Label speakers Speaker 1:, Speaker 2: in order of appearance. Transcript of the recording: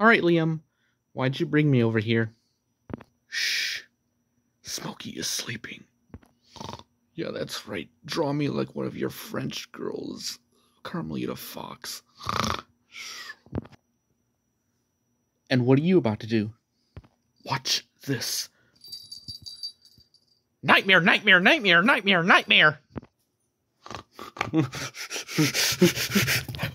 Speaker 1: All right, Liam, why'd you bring me over here? Shh. Smokey is sleeping. Yeah, that's right. Draw me like one of your French girls, Carmelita Fox. And what are you about to do? Watch this. Nightmare, nightmare, nightmare, nightmare, nightmare.